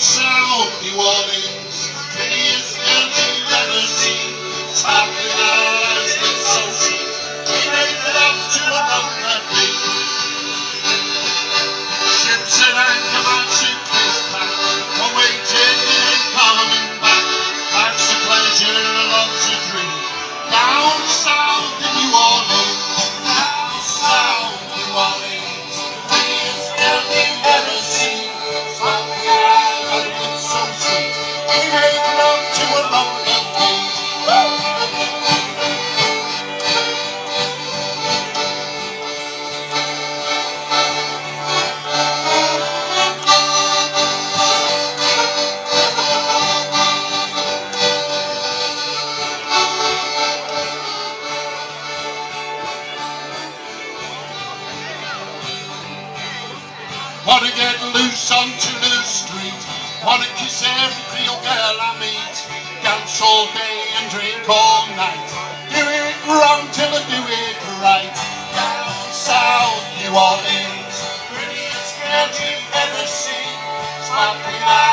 Shout, you all names. Wanna get loose on Toulouse Street. Wanna kiss every old girl I meet. Dance all day and drink all night. Do it wrong till I do it right. Down south New Orleans Prettiest girl you've ever seen. Smiling